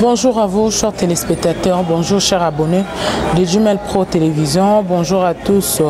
Bonjour à vous, chers téléspectateurs, bonjour chers abonnés de Jumel Pro Télévision, bonjour à tous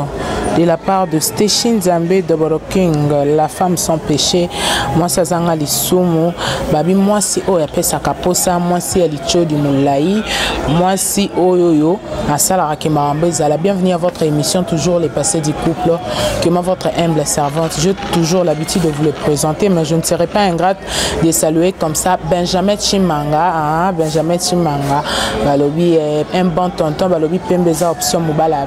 de la part de Station Zambé de King, la femme sans péché, moi ça zanga lisumu, babi moi si oya pesa kaposa, moi si alicho di mulai, moi si oyoyo. asala rakimarambe zala. Bienvenue à votre émission, toujours les passés du couple, que moi votre humble servante, j'ai toujours l'habitude de vous le présenter, mais je ne serai pas ingrate de saluer comme ça Benjamin Chimanga, hein? Benjamin Chimanga, balobi euh, un bon tonton, balobi pembeza option mobala.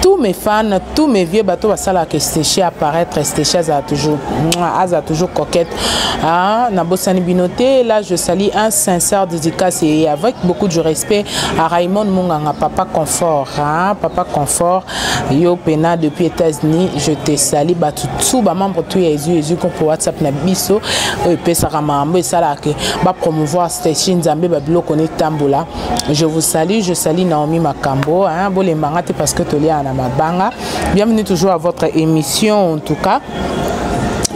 tous mes fans tous mes vieux bato basalaka esteche apparaître esteche azala toujours azala toujours coquette ah, nabosani bino te là je sali un sincère dédicace et avec beaucoup du respect à raymond monganga papa confort ah, papa confort yo pena depuis états-unis je te sali bato tu bamembre tu ya ezwi ezwi kompo whatsapp na biso oyo epesaka makambo esalaka bapromouvoir steshi nzambe babiloko netambola Je vous salue, je salue Naomi Makambo, hein, Bolemangate parce que Tolia na Mabanga. Bienvenue toujours à votre émission en tout cas.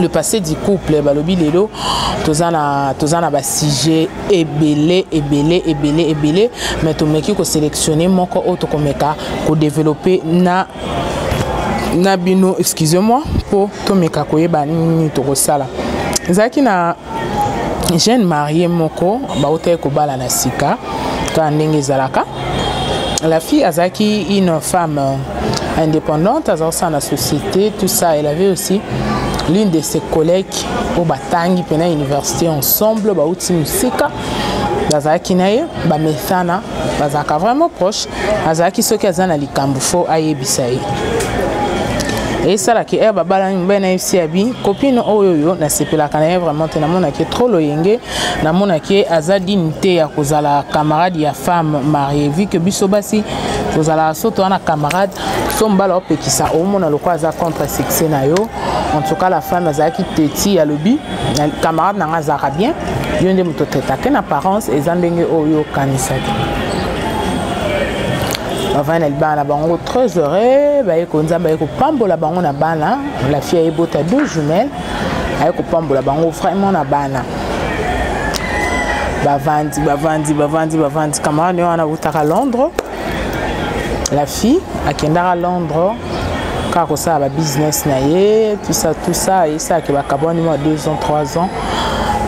le passé du couple balobi lelo toza na toza na basujet ebele ebele ebele ebele mais tomeki koselectionne moko oyo tokomeka kodeveloppe na na bino excusez moi mpo tomeka koyeba nini tokosala ezalaki na jeune marie moko bautaki kobala na sika kaka ndenge ezalaka la fille azalaki une femme indépendante aza kosala na société tout ça elle avait aussi l'une de ses collègues oyo batangi mpena université ensemble bauti mosika bazalaki na ye bamesana bazalaka vraiment proche azalaki soki aza na likambo fo ayebisa ye esalaki ere babalani mobali na ye si abi kopine oyo oyo nasepelaka na ye vraiment te namonaki trop loyenge namonaki aza dini te ya kozala camarade ya femme marie vu que biso basi tozalaka soto wana camarade so mobali opekisa omona lokola aza contre succès na yo en tout cas la femme azalaki teti alobi camarade na nga azalaka bien yo nde moto traitake na apparence eza ndenge oyo okanisaki bavandi na libala na bango très heureux baye konzambe aye kopambola bango na bana la fille ayebota deux jumelles aye kopambola bango vraiment na bana bavandi bavandi bavandi bavandi camarade yo wana autaka londres la fille akendaka londres kaka kosala ba business na ye tout ça tout ça yesala ke bakabwani mwa 2 ans 3 ans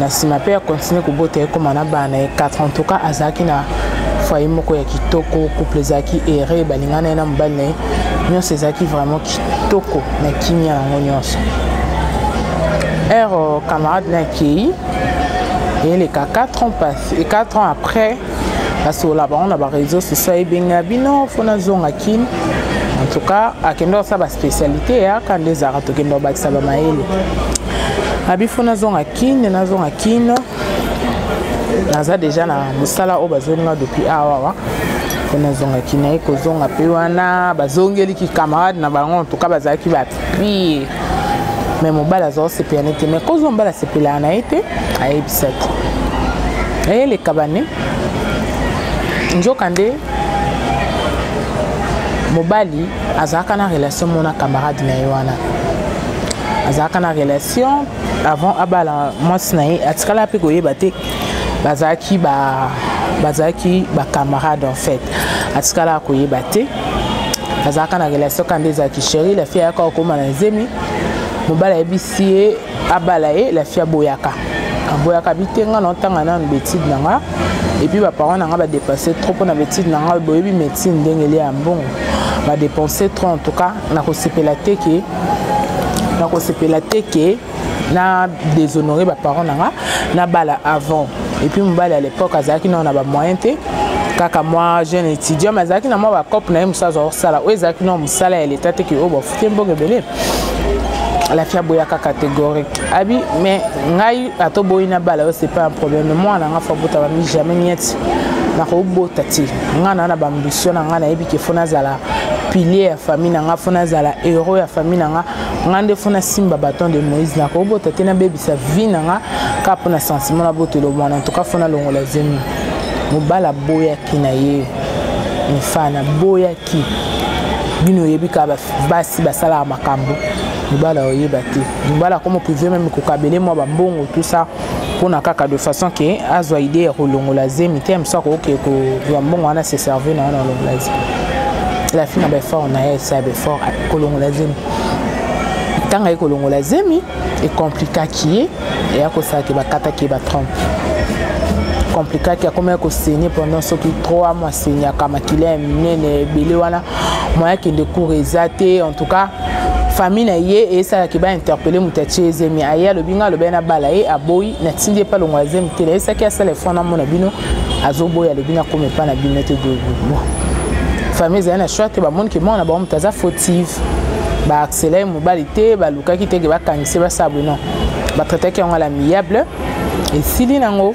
na nsima mpe akontinue kobota ekoma na bana ye 4 en tout cas azalaki na foye moko ya kitoko couple ezalaki ere balinga na ye na mobali na ye nyonso ezalaki vraiment kitoko na kimia yango nyonso heure camarade na akei eleka 4 ans, 4 ans après nasola bango na bareseau social ebenga bino mpo nazonga kini en tout cas akenda kosala baspécialité yaka nde ezalaka tokenda kobakisa bamayele abi fo nazonga kine nazonga kino naza deja na mosala oyo bazolinga depuis awawa mpo nazongaki naye kozonga mpe wana bazongeli kikamarade na bango en tout cas bazalaki ba oui me mobali aza osepela ne te me kozwa mobali asepelaka na ye te ayebisaki eyeleka bane nzoka nde mobali azalaka na relation mona camarade na ye wana azalaka na relation avant abala mwasi na ye atikala mpe koyeba te bazalaki ba bazalaki bacamarade en fait atikalaka koyeba te azalaka na relation kaka nde ezalaki sheri la fille ayaka kokoma na zemi mobali ayebisi ye abala ye la fille aboyaka aboyaka bitenga na otanga nanu betide na nga epuis baparent na nga badepasse trop mpo na betide na nga boyebi médecine ndenge elia ya mbongo badepense trop en tout cas nakosepela te ke nakosepela te ke na déshonore baparent na nga nabala avant epuis mobali à l'époque azalaki nao na bamoyen te kaka mwa jeune étudiant mais azalaki na mwa bacope na ye mosusu azwa kosala oyo ezalaki nao mosala ya leta te ke oyo bafute mbongo ebele lafi aboya ka catégorique abi mais ngai ata oboyi nabala yo c'est pas un problème mwana na nga fo abota bami jamais nieti nakobota te ngai na na bambition na ngai nayebi ke fo nazala pilier ya famille na ngai fo nazala héros ya famille na ngai nga nde fo nasimba baton de moïse nakobota te nabebisa vie na nga kaka mpo na sentiment na botelo mwana ntoka fo nalongola zemi mobali aboyaki na ye mifana aboyaki bino oyebi kaka basi basalaka makambo mobali aoyeba te mobali akomo prive meme kokabele mwa bambongo tusa mpona kaka de façon ke azwa idee ya kolongola zemi te mosu akoki kozwa mbongo wana se servir na yo na kolongola zemi lafi na baeffort na ye esa baeffort kolongola zemi ntango aye kolongola zemi ekomplikaki ye eya kosalaki bakataki ye batrompe complikaki akomaki kosene pendant soki 3 mois asenyaka makila ya minene ebele wana moya akende cour eza te en tout cas famille na ye esala ke ba interpeller moto atie zemi aye alobi nga alobi na bala ye aboyi natindi epa longo ya zemi te nayebisaki asala efo na mona bino azoboya alobi nakoma epa na bino te dobo famille ezali na choix te bamoni ke mwana bango moto aza fautive baaksela ye mobali te balukaki te ke bakangise basabwe non batraitaki yango ala miable esili nango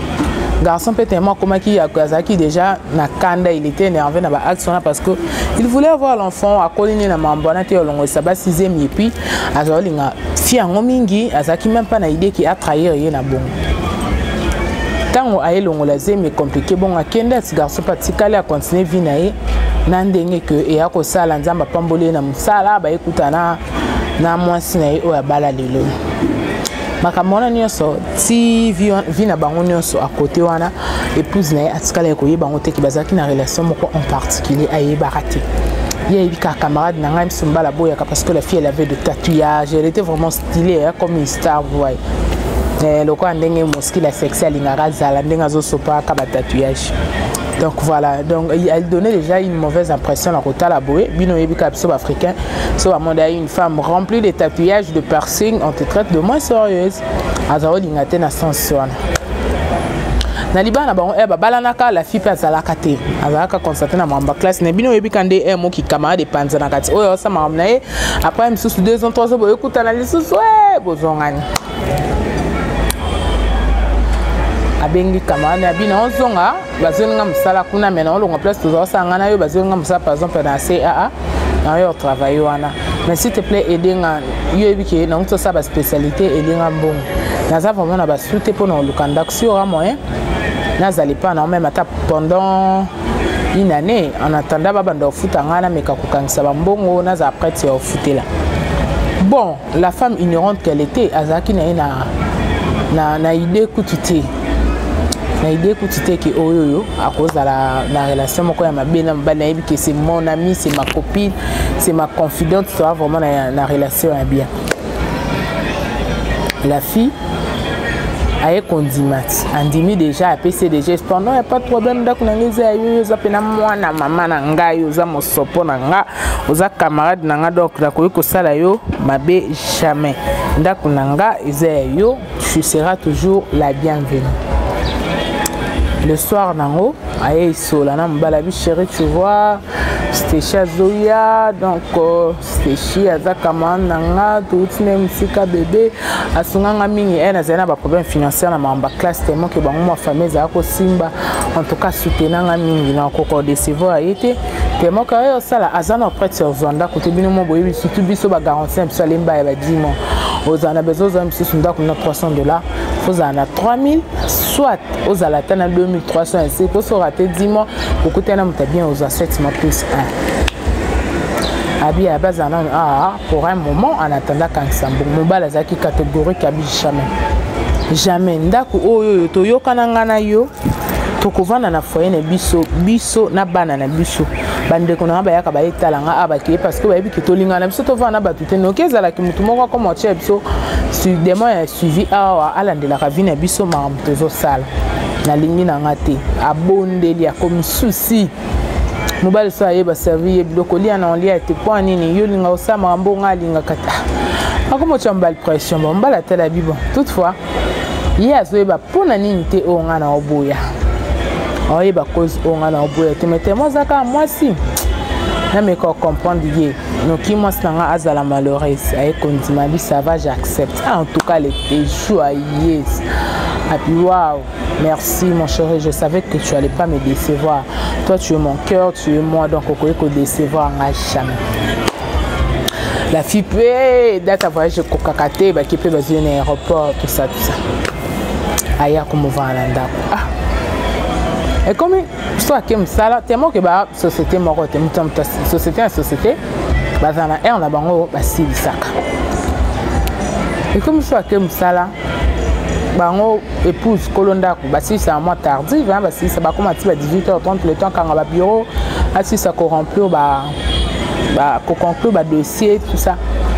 garçon peut tellement akomaki azalaki déjà na kanda il était énervé na ba acte wana parce que il voulait avoir l'enfant akoli nde na mambo wana te olongolisa ba sixième ye puis azwa olinga fi yango mingi azalaki même pas na idée ki atrahir ye na bongo ntango ayelongola zemi ekomplike bongo akende asi garçon mpe atikali akontinue vi na ye na ndenge ke eya kosala nzambe apamboli ye na mosala bayekutana na mwasi na ye oyo abala lelo makambo wana nyonso ti vi na bango nyonso akote wana épouse na ye atikala ya koyeba yango te ke bazalaki na relation moko en particulier ayebaka te ye ayebi kaka camarade na ngai biso mbala boyaka parce que la fille elle avait de tatouillage elle était vraiment stylée hein, comme une star voye eh, lokola ndenge qu'il a sexy alingaka azala ndenge azosopaka batatouillage donc voilà donc elle donnait déjà une mauvaise impression na kotala boye bino oyebi kaka biso baafricain so bamona ya une femme remplie de tatouillage de piercing on te traite de moins sérieuse aza olinga te na sens wana na libala na bango eh, babalanaka la fille mpe azalaka te azalaka constate na makambo ya classe na bino oyebika nde eh, moki camarade epanzanaka ti oyo aosa makambo na ye après misusu deux ans trois ans boyokutana lisusu e eh, bozongani abengi camarade na bino ozonga bazweli nga mosala kuna me naolonga place tozala osala nga na yo bazweli nga mosala par exemple na caa na yo travaille wana mais s'il te plaît aide nga yo yebi ke nango tosala baspécialité aide nga mbongo naza vraiment na basu te mpo na koluka ndako si ora moyen nazala epai na yo meme ata pendant une année en attendant babanda kofuta ngai nameka kokangisa bambongo nazala prête ya kofutela bon la femme ignorante qu'elle était azalaki na ye na, na, na idée kutu te na idée kutu te ke oyo oyo akozala na relation moko ya mabe na mobali nayebi ke c'est mon ami c'est ma copine c'est ma confidente toa vraiment na, na relation ya bien la fille aye kondima ti andimi deja apesi deja espoir non ya pas de problème ndako na ngai eza ya yo oza mpena mwana mama na ngai oza mosopo na nga oza camarade na nga donc nakoki kosala yo mabe jamais ndako na nga eza ya yo tu seras toujours la bienvenue le soir nango aye isola na mobala bi chéri tu vois steshi azoya donc euh, steshi aza camarade na nga touti na mosika bebe asunga nga mingi e nazali na baproblème financière na makambo baklasse tellement ke bango mwa famille ezala kosimba en tout cas soutenanga mingi nakoka odecevoir ye te temo kaka yo osala aza na prete sur zwa ndako te bino mo boyebi surtout biso bagarantie na biso alemba ya badimo ozala na besoin ozwa misusu ndako na 300 dollars ozala na 3000 soit ozala ata na 2300 ese kosoka te dimo kokutana na moto bien ozwa 7 mois plus 1 abi ya bazala nano aa pour un moment en attendant kangisa mbongo mobali azalaki catégorique abi jamais jamais ndako oyo oyo toyokana ngai na yo tokovanda na foye na biso biso na bana na biso bandeko na nga bayaka bayetala nga a bakeye parce que bayebi ke tolingana na biso tovanda na bato te noki ezalaki motu moko akoma otya biso sudement ya suivi awa alandelaka vi na biso makambo tozosala nalingi na nga te abondeli akomi susi mobali so ayeba servi ye biloko lia na olia te mpo nini yo olinga osala makambo nga alingaka ta akomotya mobali pression ba mobali atala bibo toutefois ye azoyeba mpo na nini te oyo ngai na oboya aoyeba cause oyo ngai na oboya te metema oza kaka mwasi nameka ocomprendre ye noki mwasi na ngai azala malheureuse aye kondima bi ça va j'accepte ah, en tout cas le jour aye api waouh Merci mon chéri, je savais que tu allais pas me décevoir. Toi tu es mon cœur, tu es moi, donc on peut décevoir jamais. la fille pe data voyage ekokaka te bake mpe bazwi na aéroport tout ça tout ça aya komovana na ndako ah ekomi so ake mosala temo ke ba société moko te moto moto société na société bazala na aire na bango basilisaka ekomi so ake mosala bango épouse kolo ndako basilisaka mwa tardive basilisa bakoma ti ba 18 h 30 le temps kanga babureau asilisa koremplir ba ba ko conclure ba dossier tout ça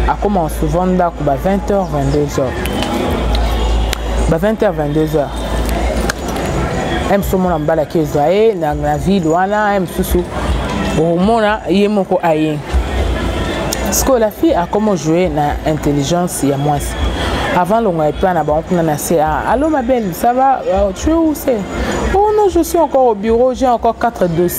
akoma souvent ndako ba 20 heures 22 heures ba 20 heures 22 heures ye mosusu omona mobalaki ezwa ye na ville wana ye mosusu omona ye moko aye sikoyo la fille akoma ojoue na intelligence ya mwasi avant longa epai na bango kuna na se ah, allo ma belle ça va euh, tu es où c'est oh non je suis encore au bureau j'ai encore quatre dossiers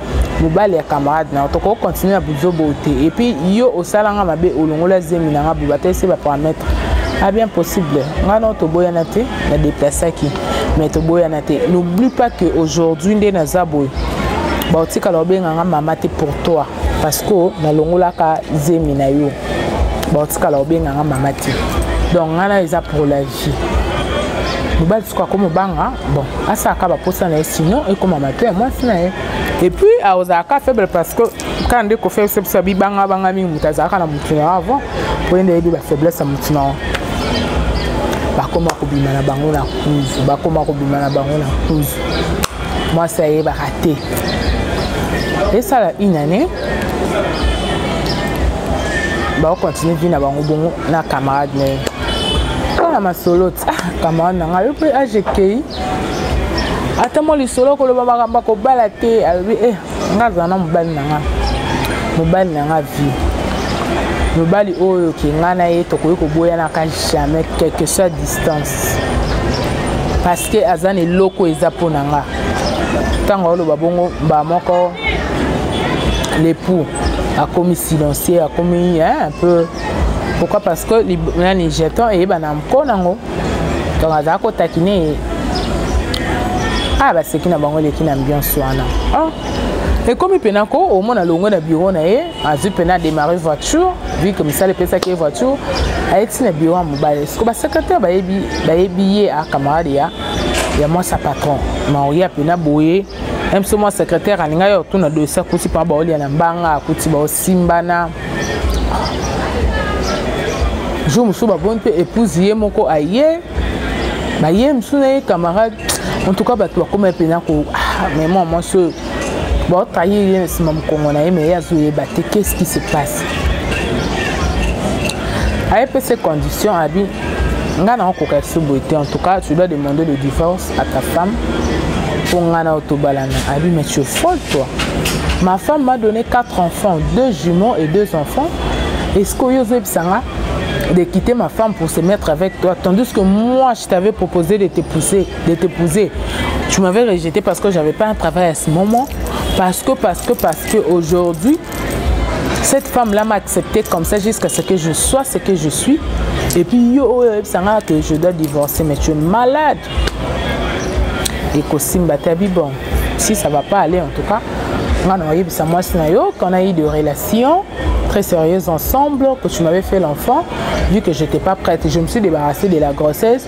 mobali ya camarade na yo tokoki continue na buzoba oyo te epuis yo osala nga mabe olongola zemi na nga boye batalisi baparametre a ah, bien possible nga no toboyana te na deplasaki mais toboyana te n'oublie pas que aujourd'hui nde naza boye baotikala obenga nga mama te pour toi parce que nalongolaka zemi na yo baotikala obenga nga mama te donc nga na eza pour la vie ki mobali siko akoma obanga bon asalaka baposa na ye sinon ekoma mato ya mwasi na ye epuis akozalaka faible parce que kaka nde kofaiblese biso abibanga banga mingi moto azalaka na motu na yo avant oye nde yebi bafaiblesse ya motu na yo bakoma kobima na bango na kuzu bakoma kobima na bango na kuzu mwasi ayebaka te esala une année bakokontinue vie na bango bongo na camarade na ye mpona masolo ti ah, kamara na ngai yo mpe age ekei ata mwa lisolo koloba makambo ya kobala te alobi e eh, nga azala na mobali na nga mobali na nga vie mobali oyo ke ngai na ye tokoki koboyanaka jamais quelque soit distance parce que aza na eloko eza mpo na nga ntango aoloba bongo mbaa moko lepoux akomi silencieux akomi un peu pourquoi parce que nani jeton eyebana mpo nango donc azalaka kotakine ye ah baseki na bango eleki na ambiance wana ah. ekomi mpena ko omona longo na biro na ye azwi mpena démarre voiture vu que misala epesaki ye voiture aye ti na biro ya mobali siko basecretaire bayebi, bayebi ye a camarade ya, ya mwasi ya patron maoya mpena boye mso mwa secretaire alingai otuna dosi akuti mpa baolia na mbanga akuti baosimbana jour mosusu baboni mpe épouse ye moko aye baye mosusu na ye camarade en tout cas bato bakoma mpena ko ah, mais moi mwasi oyo baotrahir ye na nsima mokongo na ye mais ye azoyeba te qu'est-ce qui se passe aye mpe se condition abi ngai nakokoka lisusu boye te en tout cas tu dois demander le divorce à ta femme Pongana mais tu es folle, toi. Ma femme m'a donné quatre enfants, deux jumeaux et deux enfants. Est-ce que Yosef Sanga de quitter ma femme pour se mettre avec toi, tandis que moi, je t'avais proposé de t'épouser, de Tu m'avais rejeté parce que j'avais pas un travail à ce moment, parce que, parce que, parce que aujourd'hui, cette femme-là m'a accepté comme ça jusqu'à ce que je sois ce que je suis. Et puis, yo, ça que je dois divorcer, mais tu es malade. Et Simba bon si ça ne va pas aller en tout cas on qu'on a eu des relations très sérieuses ensemble que tu m'avais fait l'enfant vu que je n'étais pas prête je me suis débarrassée de la grossesse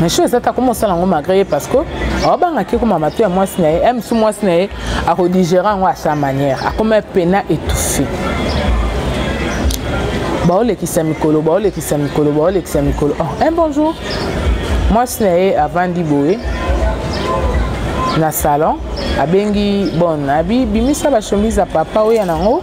mais chose eza ta koma osala yango malgré ye parce que aobangaki ekoma mato ya mwasi na ye eh, msu mwasi na ye akodigere yango à sa manière akoma pena étouffe baolekisa mikolo baolekisa mikolo baolekisa mikolo oh, un eh, bon jour mwasi na ye avandi boye na salon abengi bon abi bimisa bashomise ya papa oya nango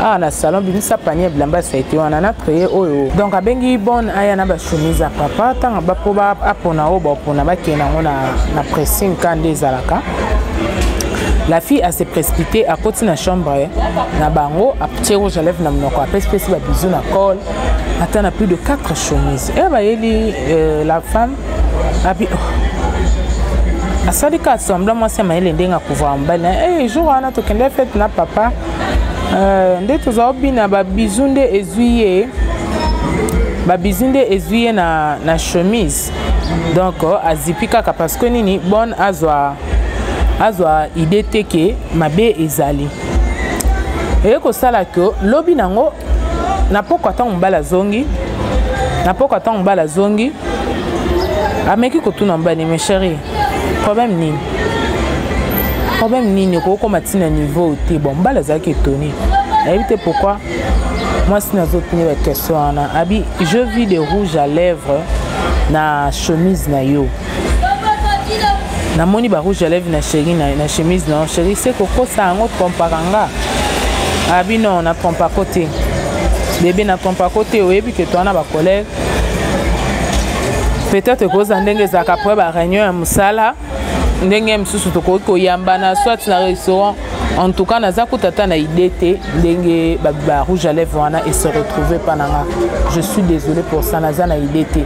awa ah, na salon bimisa panier bilamba saite wana na créer oyo donc abengi bonne aya na bachemise ya papa ntango bapo apona oyo bapona bakende yango na pressing ka nde ezalaka la fille a se précipité akoti na chambre na bango atie rouge à lèvre na monoko apesipesi babizu na cole ata na plus de 4 chemise e eh, bayeli euh, la femme abi oh. asali ka sembla mwasi ya mayele ndenge akuvaka mobali na ye jour wana tokende fete na papa euh, nde toza obina babizu nde ezwi ye babizu nde ezwi ye na, na chemise donc oh, azipi kaka parce que nini bone azwa azwa idée te ke mabe ezali eye kosala ke lobi nango na pokwa ntango mobali azongi na pokwa ntango mobali azongi ameki kotuna mobali me chéri problème nini problème nini okokoma ntina niveau te bon mobali azalaki etoni ayebi te pourquoi mwasi nazotuni bakestion wana abi je vis de rouge à lèvre na chemise na yo namoni ba rouge à lèvres na chéri na, na chemise na chéri se kokosa yango trompaka nga abi non na trompako te bebe na trompako te oyebi ke toa na bacollègue peut-être ekozala ndenge ezalaka après bareunion ya mosala ndenge mosusu tokoki koyambana soit na restaurant En tout cas, naza kutata na idée te ndenge ba, ba rouge à lèvres wana et se retrouver pas nanga. Je suis désolé pour ça, naza na idée te.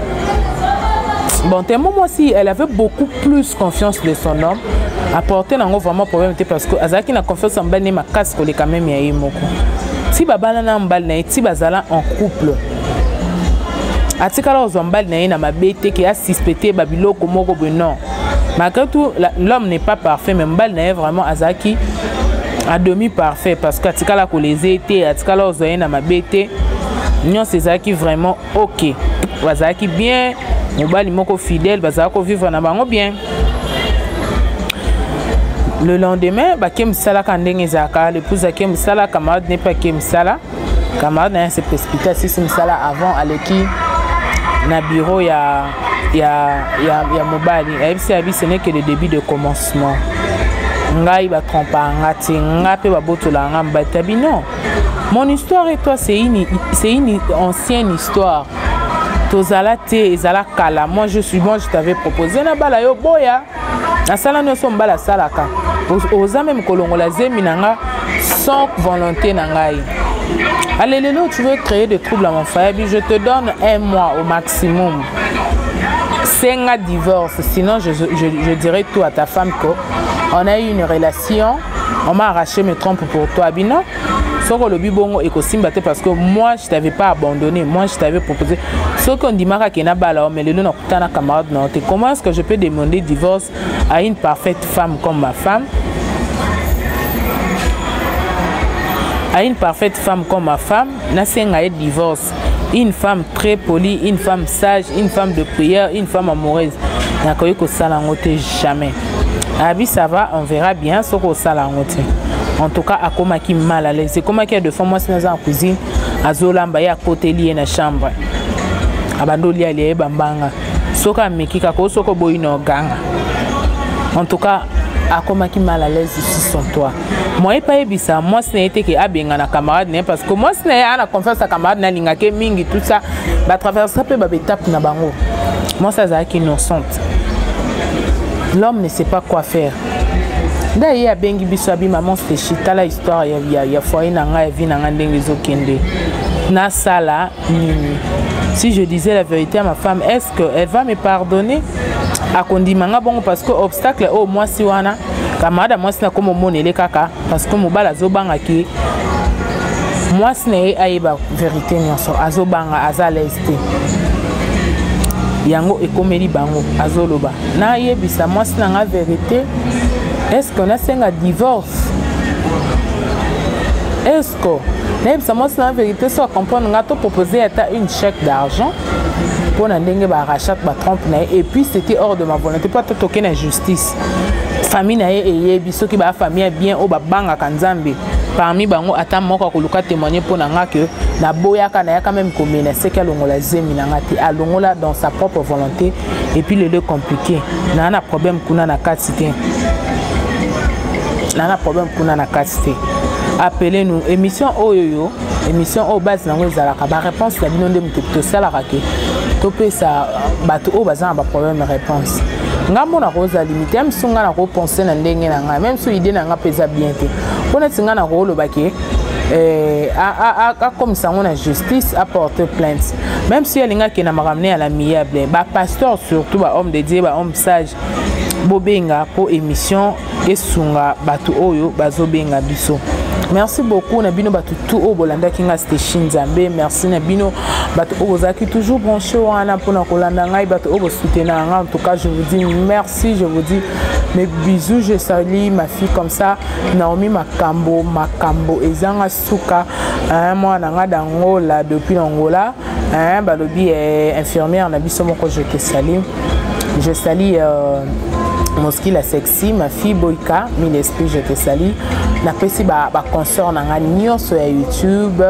Bon, tellement moi aussi, elle avait beaucoup plus confiance de son homme. Apporter nango vraiment problème te parce que azaki na confiance en bani ma casse ko les quand même ya yemoko. Si babana na mbal na ti bazala en couple. atikala kozwa mbali na ye na mabe te ke asuspecte babiloko moko boye non malgré tout l'homme n'est pas parfait mais mobali na ye vraiment azalaki à demi parfait parce que atikala koleza ye te atikala ozwa ye na mabe te nyonso ezalaki vraiment ok bazalaki bien mobali moko fidèle bazalaki kovivre na bango bien le lendemain bake mosala ka ndenge ezalaka l'épouse ake mosala camarade nepe ake mosala camarade na ye se précipite asisi mosala avant aleki na bureau ya, ya, ya, ya mobali ayebisi ya bise neke le début de commencement ngai batrompaka nga te nga mpe babotolaka nga mobali tabi non mon histoire et toi c'est une, une ancienne histoire tozala te ezala kala moi je suis moi je t'avais proposé na bala yo boya nasala nyonso mobali asalaka oza meme kolongola zemi na nga sans volonté na ngai Allez, Lelo, tu veux créer des troubles à mon frère, je te donne un mois au maximum. C'est un divorce, sinon je, je, je, dirais tout à ta femme qu'on a eu une relation, on m'a arraché mes trompes pour toi, Bino. soki olobi bongo ekosimba te parce que moi je t'avais pas abandonné moi je t'avais proposé soki ondimaka ke nabala yo mais lelo nakutana camarade na yo te comment est ce que je peux demander divorce à une parfaite femme comme ma femme à une parfaite femme comme ma femme nasenga ye divorce une femme très polie une femme sage une femme de prière une femme amoureuse nakoki kosala yango te jamais abi ça va on verra bien soki osala yango te en tout cas akomaki mal à l'aise ekomaki ya de fois mwasi naza na cousine azolamba ye akoteli ye na chambre abandi olia lia ye bambanga soki ameki kaka o soki oboyi na oganga en tout cas akomaki mal à l'aise ici son toi moyen mpe ayebisa mwasi na ye te ke abengana camarade na ye parce que mwasi na ye aa na confiance ya camarade na alingaka ye mingi tout ça batraversa mpe babetape na bango mwasi azalaki innocente l'homme ne sait pas quoi faire nde ye abengi biso abi maman steshi tala histoire ya, ya, ya foye na ngai ya vi na ngai ndenge ezokende nasala nini si je disais la vérité à ma femme est ce que elle va me pardonner akondima nga bongo parce que obstacle oyo oh, mwasi wana camarade ya mwasi nakoma omonele kaka parce que mobali azobanga ke mwasi na ye ayeba verité nyonso azobanga aza laise te yango ekomeli bango azoloba nayebisa mwasi na nga verité est-ce que nasenga divorce est-ce que nayebisa mwasi na vérité so acomprendre nga to propose ata une chèque d'argent mpo na ndenge barachat batrompe na ye et puis c'était hors de ma volonté mpo ata toke na justice famille na ye eyebi soki baa famille ya bien oyo babangaka nzambe parmi bango ata moko akoluka témoigne mpo na nga ke naboyaka nayaka meme komenaseki alongola zemi na nga te alongola dans sa propre volonté et puis lelo compliqué naa na problème kuna na kati te naa na problème kuna na kati te appelez nous émission oyo yo émission oyo base nango ezalaka baréponse na bino nde moto tosalaka ke topesa bato oyo baza na baproblème réponse ngai mpo nakoza limite ya misu ngai nakopense na ndenge na ngai meme so idée na ngai mpe eza bien te mpo neti ngai nakoloba ke eh, akomisa yango na justice aporte plainte meme si alingaki na makambo ne ya l'amiable bapasteur surtout bahomme de dieu bahomme sage bobenga mpo émission esunga bato oyo bazobenga biso merci beaucoup na bino bato tu oyo bolandaki nga steshi nzambe merci na bino bato oyo bozalaki toujours branche wana mpona kolanda ngai bato oyo bosutenaka ngai en tout cas je vous dis merci je vous dis mes bisous je salis ma fille comme ça naomi makambo makambo ezanga suka hein, mwana nga d'angola depuis angola hein, balobi eh, infirmière na biso moko je te salim je sali euh, moski la sexy ma fille boyka mille esprit je te sali napesi baconsort ba na nga nyonso ya youtube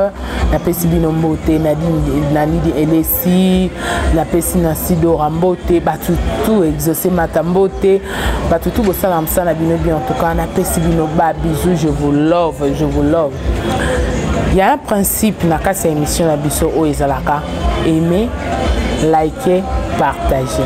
napesi bino mbote nanidi elesi napesi na sidora mbote bato tout exauce mata mbote bato tu bosala mosala na bino bien en tout cas napesi bino ba bisous je vous love je vous love ya un principe na kati ya émission na biso oyo ezalaka aime like partage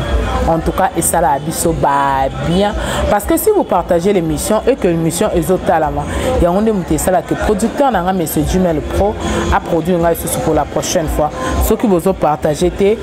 en tout cas esalaka biso ba bien parce que si vous partagez l'émission et que l'émission ezotalama yango nde moto esalaka producteur na ngai monsieur jumel pro aproduire ngai lisusu pour la prochaine fois soki bozopartage te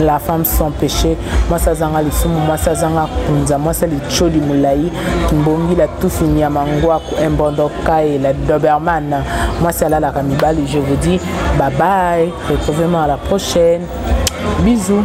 la femme sans péché mwasi azanga lisumu mwasi azanga kunza mwasi alicholi molai kimbongila tufi nyama ngwaku embondokai la doberman mwasi alalaka mibali je vous dis bye bye retrouvez moi à la prochaine bisous